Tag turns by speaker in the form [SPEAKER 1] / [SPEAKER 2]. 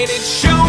[SPEAKER 1] night. It shows.